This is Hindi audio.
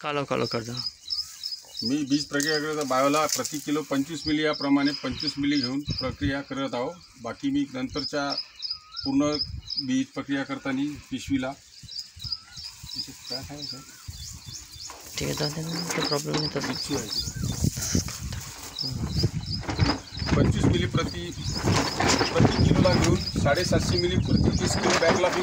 कालो कालो कर दो। मी बीज प्रक्रिया करत बायोला प्रति किलो पंचवीस मिली याप्रमाणे पंचवीस मिली घेऊन प्रक्रिया करत आहो. बाकी मी नंतरच्या पूर्ण बीज प्रक्रिया करताना पिशवीला याच्यात काय ठीक है तो प्रॉब्लेम नहीं तो पिशवी आहे. पंचवीस मिली प्रति प्रति किलोला घेऊन साडेसातशे मिली प्रति तीस किलो बॅगला मी